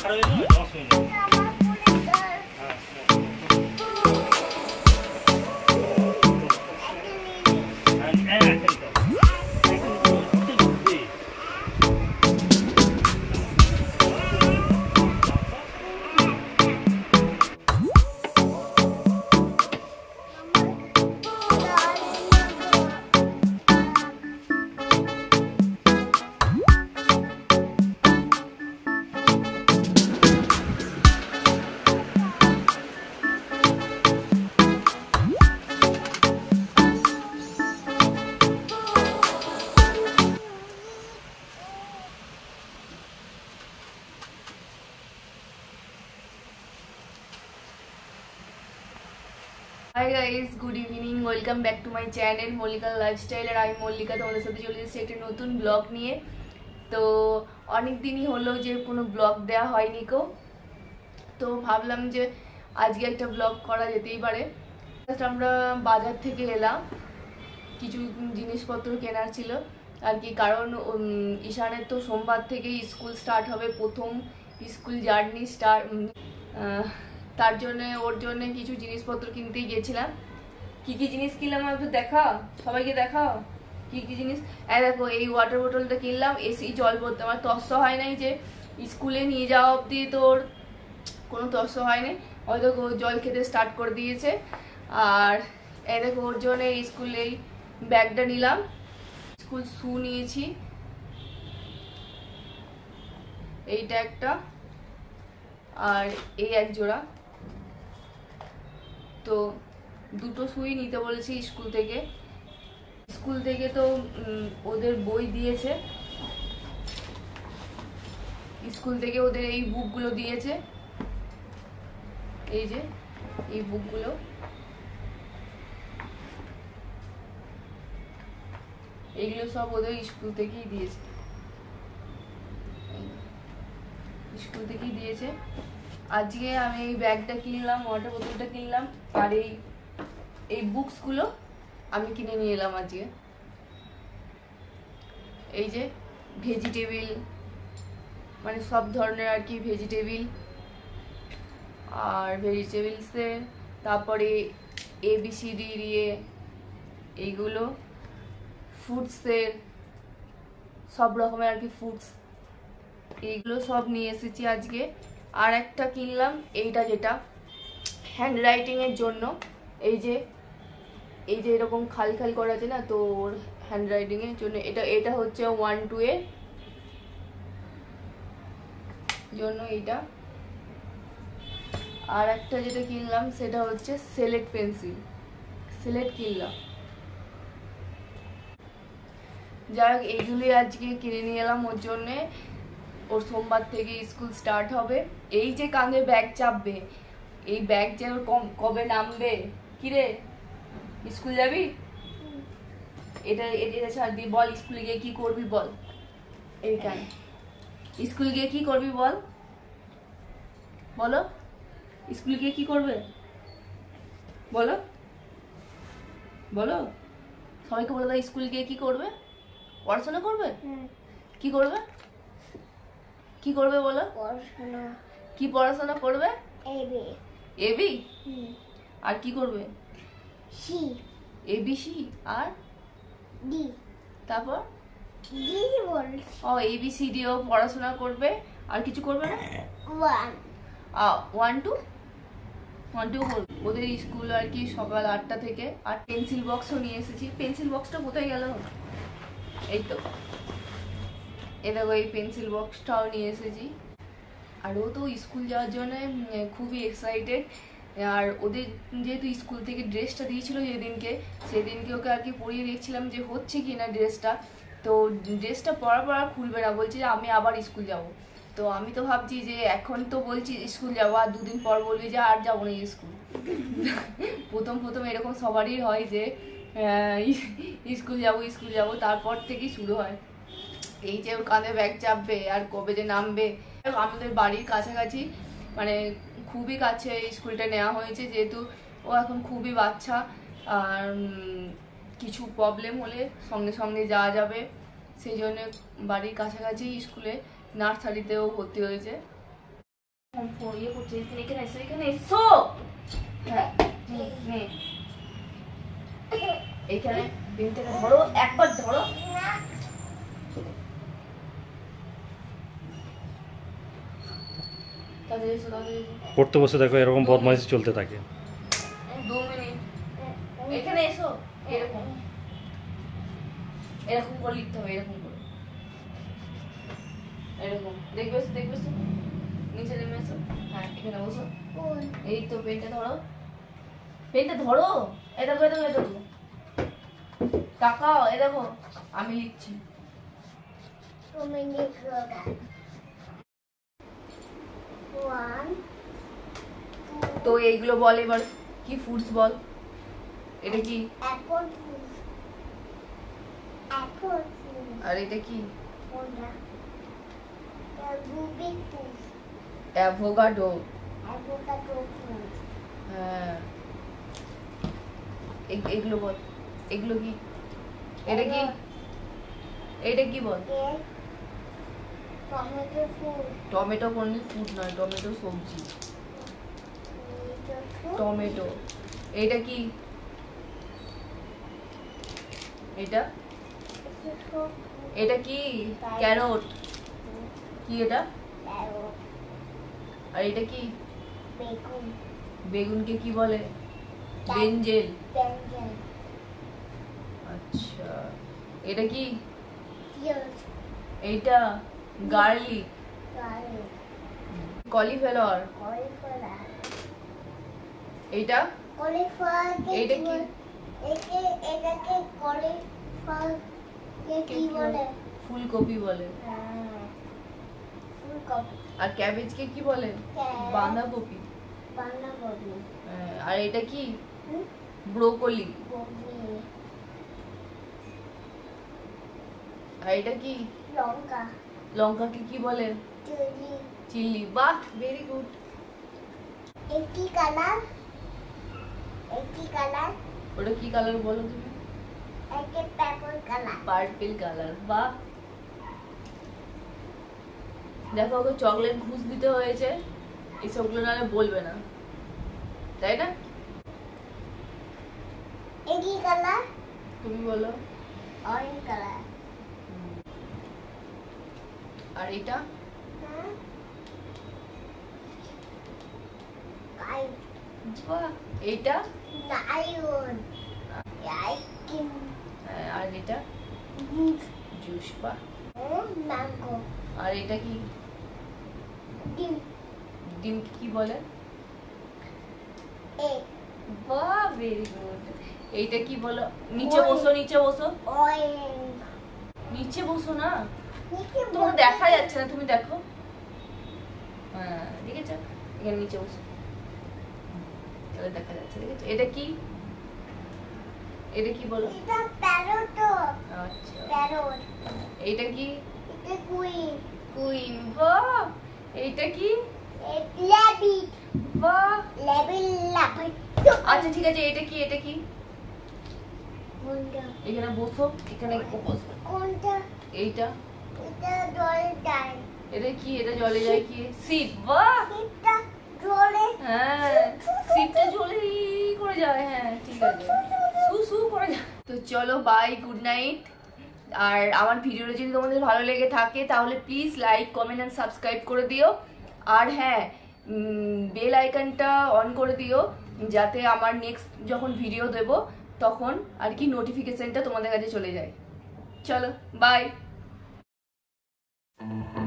claro de todo. Guys good evening welcome back to my channel Mallika Lifestyle আর আমি মল্লিকা তোমাদের সাথে চলে এসেছি একটি নতুন ব্লগ নিয়ে। তো অনেক দিনই হলো যে কোনো ব্লগ দেওয়া হয়নি কো তো ভাবলাম যে আজকে একটা ব্লগ করা যেতেই পারে। First আমরা বাজার থেকে এলাম। কিছু জিনিসপত্র কেনার ছিল। আর কি কারণ ঈশানের তো সোমবার থেকেই স্কুল স্টার্ট হবে, প্রথম স্কুল জার্নি স্টার্ট তার জন্য, ওর জন্য কিছু জিনিসপত্র কিনতেই গেছিলাম। কি কি জিনিস কিনলাম একটু দেখা সবাইকে দেখাও? কি কি জিনিস? এই দেখো, এই ওয়াটার বোতলটা কিনলাম, এসি, জল ভরতে। আমার তস্য হয় নাই যে স্কুলে নিয়ে যাওয়া অবধি তোর কোনো তস্য হয় নাই। দেখো, জল খেতে স্টার্ট করে দিয়েছে। আর এই দেখো, ওর জন্য স্কুলে ব্যাগটা নিলাম। স্কুল শু নিয়েছি। এইটা একটা। আর এই এক জোড়া। তো দুটো সুই নিতে বলেছি স্কুল থেকে। স্কুল থেকে তো ওদের বই দিয়েছে। স্কুল থেকে ওদের এই বুকগুলো দিয়েছে। এই যে, এই বুকগুলো। এইগুলো সব ওদের স্কুল থেকেই দিয়েছে। স্কুল থেকেই দিয়েছে। আজকে আমি এই ব্যাগটা কিনলাম ওয়াটার বোতলটা কিনলাম, আর এই এই বুকসগুলো আমি কিনে নিয়ে এলাম আজকে। এই যে ভেজিটেবিল মানে সব ধরনের আর কি ভেজিটেবিল আর ভেজিটেবিলসে তারপরে এবিসিডি দিয়ে এইগুলো ফুডসের সব রকমের আর কি ফুডস এইগুলো সব নিয়ে এসেছি আজকে। আর একটা কিনলাম, এইটা যেটা। হ্যান্ড রাইটিংয়ের জন্য, এই যে এই যে এরকম খাল খালি করা আছে না, তো ওর হ্যান্ড রাইটিংয়ের জন্য, এটা এটা হচ্ছে ওয়ান টু এর জন্য এইটা। আর একটা যেটা কিনলাম, সেটা হচ্ছে সেলেট পেন্সিল সেলেট কিনলাম। যাই হোক এইগুলোই আজকে কিনে নিয়ে এলাম ওর জন্যে। ওর সোমবার থেকে স্কুল স্টার্ট হবে। এই যে কাঁধে ব্যাগ চাপবে এই ব্যাগ যে ওর কবে নামবে? কিরে? স্কুল যাবি? এটা এটা ছাড় দিয়ে বল স্কুলে গিয়ে কি করবি বল। এই এইখানে স্কুল গিয়ে কি করবি বল? বলো। স্কুল গিয়ে কি করবে? বলো। বলো। সবাইকে বলে দাও স্কুল গিয়ে কি করবে? পড়াশোনা করবে? কি করবে? কি করবে বলো? পড়াশোনা। কি পড়াশোনা করবে? এবি এবি আর কি করবে? সি এবিসি আর? ডি তারপর? ডি বলছি। ও এবিসিডি ও পড়াশোনা করবে। আর কিছু করবে না? One one two one two করবে। ওদের স্কুল আর কি সকাল আটটা থেকে। আর পেন্সিল বক্সও নিয়ে এসেছি। পেন্সিল বক্সটা কোথায় গেল? এই তো। এ দেখো এই পেন্সিল বক্সটাও নিয়ে এসেছি। আর ও তো স্কুল যাওয়ার জন্য খুবই এক্সাইটেড আর ওদের যেহেতু স্কুল থেকে ড্রেসটা দিয়েছিল যেদিনকে, সেদিনকে ওকে আর কি পরিয়ে দেখছিলাম যে হচ্ছে কি না ড্রেসটা তো ড্রেসটা পরা পরা খুলবে না, বলছে যে আমি আবার স্কুল যাব। তো আমি তো ভাবছি যে এখন তো বলছি স্কুল যাব, আর দুদিন পর বলবি যে আর যাব না স্কুল প্রথম প্রথম এরকম সবারই হয় যে স্কুল যাব স্কুল যাব, তারপর থেকেই শুরু হয়। এই যে ওর কাঁধে ব্যাগ চাপবে আর কবে যে নামবে। আমাদের বাড়ির কাছাকাছি মানে খুবই কাছে এই স্কুলটা নেওয়া হয়েছে যেহেতু ও এখন খুবই বাচ্চা। আর কিছু প্রবলেম হলে সঙ্গে সঙ্গে যাওয়া যাবে। সেই জন্য বাড়ির কাছাকাছি স্কুলে নার্সারিতেও ভর্তি হয়েছে। ইয়ে এখানে এসো হ্যাঁ। এইখানে ধরো একবার ধরো তাড়াতাড়ি এসো তাড়াতাড়ি এসো পড়তে বসে দেখো এরকম বদমাইশি চলতে থাকে। দু মিনিট এখানে এসো। এরকম। এরকম করে লিখতে হবে এরকম করে। এরকম। দেখবে দেখবে নিচে নেমে এসো। হ্যাঁ এখানে বসো। এই তো পেনটা ধরো। পেনটা ধরো? এ দেখো এ দেখো এ দেখো। তাকাও এ দেখো। আমি লিখছি। তুমি লিখো ওয়ান তো এইগুলো বল এবার কি ফুডস বল এটা কি অ্যাপল অ্যাপল আর এটা কি কোনটা রুবিক ফুল অ্যাভোকাডো অ্যাভোকাডো ফুল হ্যাঁ এগ- এগুলো বল এগুলো কি এটা কি এটা কি বল টমেটো কোনো ফুড নয় টমেটো সবজি। টমেটো। এটা কি? এটা এটা কি? ক্যারট। কি এটা? আর এটা কি? বেগুন। বেগুনকে কি বলে? বেঞ্জেল আচ্ছা। এটা কি? এইটা? কি? একে এটাকে কে কে কি বলে? ফুলকপি বলে। হ্যাঁ, ফুলকপি। আর ক্যাবেজকে কি বলে? বাঁধাকপি। বাঁধাকপি। হ্যাঁ, আর এটা কি? ব্রোকলি। আর এটা কি? লঙ্কা। লঙ্কাকে কি বলে? চিলি। চিলি বাহ ভেরি গুড একটি কালার একটি কালার। ওটা কি কালার বলো তুমি? একে পেপার কালার। পার্পল কালার বাহ। দেখো ওকে চকলেট ঘুষ দিতে হয়েছে। এসবগুলো নাহলে বলবে না। তাই না? একই কালার। তুমি বলো। Orange colour. আর এটা? আইসক্রিম হ্যাঁ, আর এটা? জুস আর এটা কি? ডিম ডিম কি বলে? বাহ ভেরি গুড এইটা কি বলো? নিচে বসো নিচে বসো। নিচে বসো না? তোমাকে দেখা যাচ্ছে না তুমি দেখো। হ্যাঁ দেখেছ এখানে নিচে বসো। তাহলে দেখা যাচ্ছে দেখেছ এটা কি? এটা কি বলো? এটা প্যারোট। আচ্ছা। প্যারোট। কি? এটা কুইন। কুইন বাহ! এইটা কি? ল্যাবিট বাহ! ল্যাবিট ল্যাবিট আচ্ছা ঠিক আছে এটা কি? এটা কি? এখানে বসো এখানে বসো। কোনটা? এইটা। এটা কি? এটা জলে যায় কি? সিপ বাহ! জলে হ্যাঁ সিপটা জলে করে যায় হ্যাঁ ঠিক আছে। সু সু করে যায়। তো চলো বাই গুড নাইট আর আমার ভিডিওটা যদি তোমাদের ভালো লেগে থাকে তাহলে please like comment and subscribe করে দিও। আর হ্যাঁ বেল আইকনটা অন করে দিও যাতে আমার নেক্সট যখন ভিডিও দেব তখন আর কি নোটিফিকেশানটা তোমাদের কাছে চলে যায়। চলো বাই Mm-hmm.